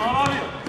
回るよ。